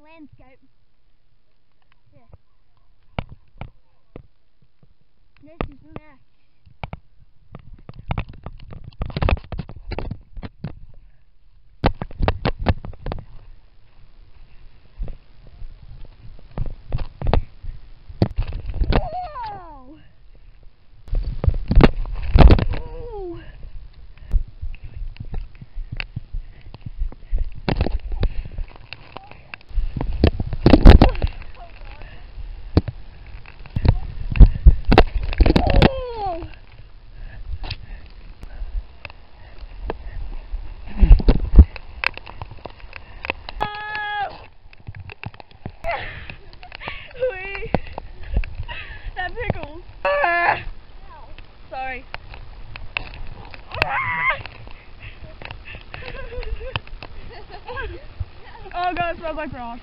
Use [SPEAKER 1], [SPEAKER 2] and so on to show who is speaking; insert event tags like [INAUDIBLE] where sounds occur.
[SPEAKER 1] landscape. Yeah. This is Max. Pickles. Ah! Sorry. Ah! [LAUGHS] oh god, it smells like frost.